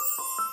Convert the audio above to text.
you